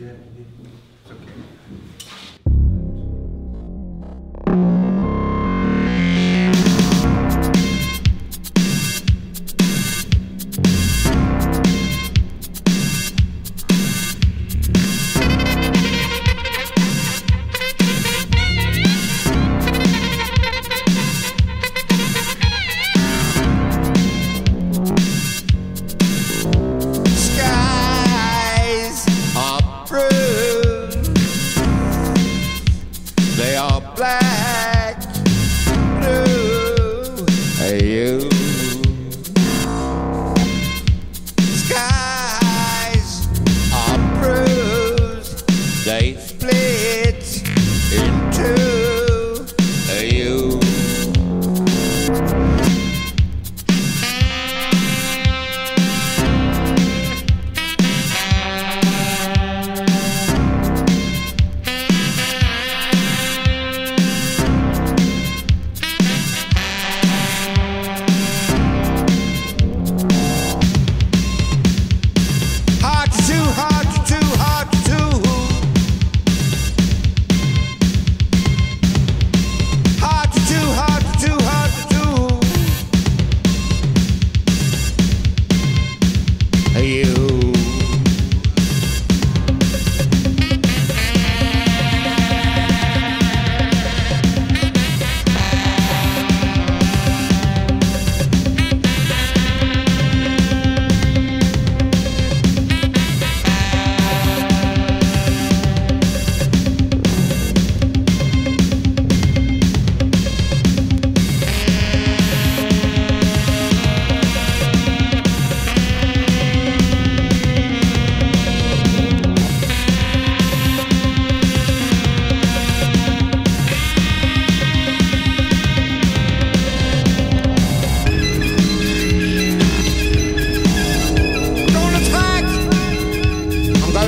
Yeah. It's okay. black blue. You. Skies are bruised. They split you.